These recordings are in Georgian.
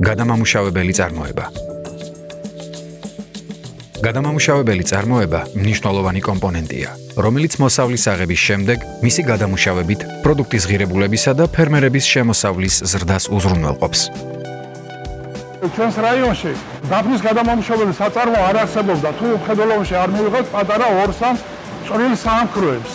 გადამამუშავებელი წარმოება. გადამამუშავებელი წარმოება მნიშვნელოვანი კომპონენტია, რომელიც მოსავლის აღების შემდეგ მისი გადამუშავებით პროდუქტის ღირებულებისა და ფერმერების შემოსავლის ზრდას უზრუნველყოფს. ჩვენს რაიონში დაფნის გადამამუშავებელი საწარმო არ არსებობდა, თუ ხედველობაში არ მივიღოთ პატარა 2-3 წვრილ სამკროებს.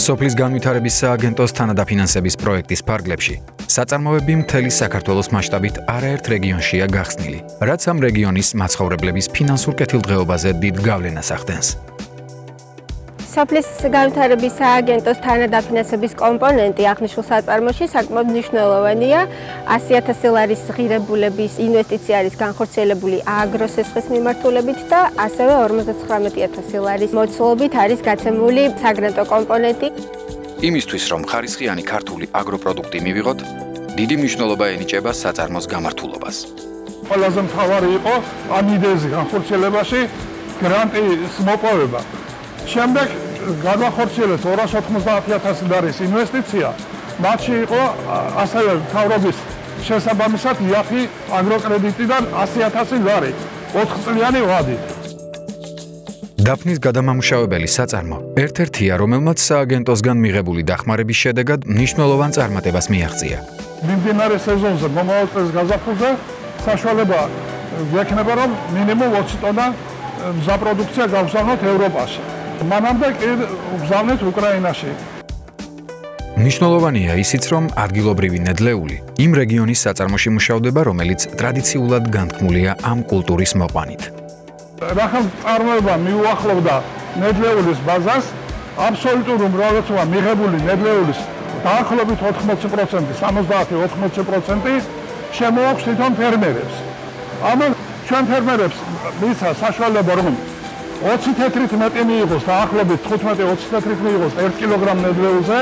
სოფლის განვითარების სააგენტოს თანადაფინანსების პროექტის ფარგლებში საწარმოები მთელი საქართველოს მასშტაბით არაერთ რეგიონშია გახსნილი, რაც ამ რეგიონის მაცხოვრებლების ფინანსურ კეთილდღეობაზე დიდ გავლენას ახდენს. სოფლის განვითარების სააგენტოს თანადაფინანსების კომპონენტი აღნიშნულ საწარმოში საკმაოდ მნიშვნელოვანია. 100000 ლარის ღირებულების ინვესტიცია არის განხორციელებული აგროსესხის მიმართულებით და ასევე 59000 ლარის მოცულობით არის გაცემული საგრანტო კომპონენტი. იმისთვის რომ ხარისხიანი ქართული აგროპროდუქტი მივიღოთ, დიდი მნიშვნელობა ენიჭება საწარმოს გამართულობას. ყველაზე მთავარი იყო ამ იდეის განხორციელებაში გრანტის მოპოვება. შემდეგ განახორციელეთ 290.000 დოლის ინვესტიცია. მათში იყო ასევე თავრობის შესაბამისად იაფი აგროკრედიტიდან 100.000 ლარი 4 წლიანი ვადით. დაფნის გადამამუშავებელი საწარმო ერთ-ერთია, რომელმაც სააგენტოსგან მიღებული დახმარების შედეგად მნიშვნელოვან წარმატებას მიაღწია. მიმდინარე სეზონზე მომავალ წელს გაზაფხულზე საშუალება გვექნება რომ მინიმუმ 20 ტონა მზაპროდუქცია გავგზავნოთ ევროპაში. მანამდე კი გზავნეთ უკრაინაში. მნიშვნელოვანია ისიც, რომ ადგილობრივი ნედლეული იმ რეგიონის საწარმოში მუშავდება, რომელიც ტრადიციულად განთქმულია ამ კულტურის მოყვანით. რახან წარმოება მიუახლოვდა ნედლეულის ბაზას, აბსოლუტურ უმრავლესობა მიღებული ნედლეულის დაახლოებით 80%, 70-80% შემოაქვს თვითონ ფერმერებს. ამან ჩვენ ფერმერებს მისცა საშუალება რომ 20 თეთრით მეტი მიიღოს დაახლოებით 15-20 თეთრით მიიღოს 1 კილოგრამ ნედლეულზე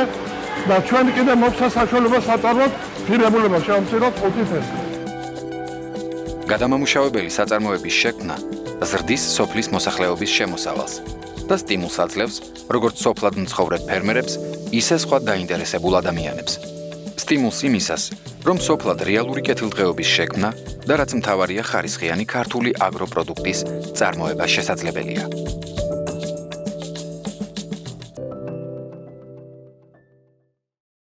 და ჩვენ კიდე მოხსა საშუალება საწარმოთ ფირებულება შევამციროთ 5 თეთრი. გადამამუშავებელი საწარმოების შექმნა ზრდის სოფლის მოსახლეობის შემოსავალს და სტიმულს აძლევს როგორც სოფლად მცხოვრებ ფერმერებს, ისე სხვა დაინტერესებულ ადამიანებს. სტიმულს იმისას, რომ სოფლად რეალური კეთილდღეობის შექმნა და რაც მთავარია ხარისხიანი ქართული აგროპროდუქტის წარმოება შესაძლებელია.